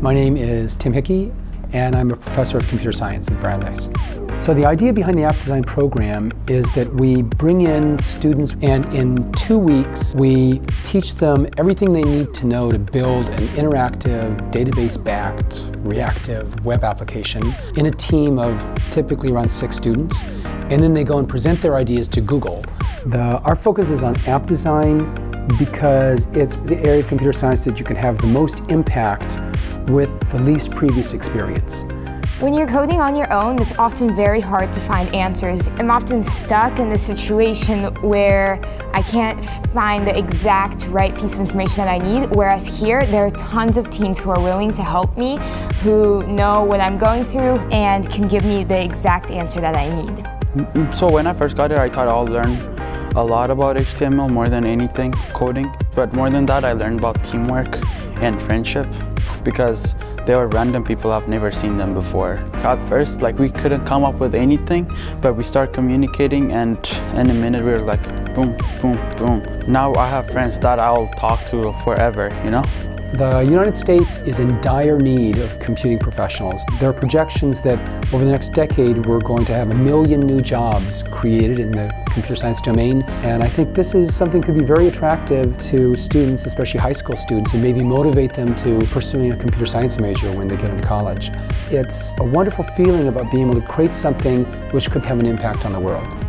My name is Tim Hickey, and I'm a professor of computer science at Brandeis. So the idea behind the app design program is that we bring in students and in two weeks we teach them everything they need to know to build an interactive, database-backed, reactive web application in a team of typically around six students. And then they go and present their ideas to Google. The, our focus is on app design because it's the area of computer science that you can have the most impact with the least previous experience. When you're coding on your own, it's often very hard to find answers. I'm often stuck in the situation where I can't find the exact right piece of information that I need, whereas here, there are tons of teams who are willing to help me, who know what I'm going through, and can give me the exact answer that I need. Mm, mm, so when I first got here, I thought I'll learn a lot about HTML more than anything, coding. But more than that, I learned about teamwork and friendship because they were random people I've never seen them before. At first, like we couldn't come up with anything, but we start communicating and in a minute we were like boom, boom, boom. Now I have friends that I'll talk to forever, you know? The United States is in dire need of computing professionals. There are projections that over the next decade we're going to have a million new jobs created in the computer science domain and I think this is something that could be very attractive to students, especially high school students, and maybe motivate them to pursuing a computer science major when they get into college. It's a wonderful feeling about being able to create something which could have an impact on the world.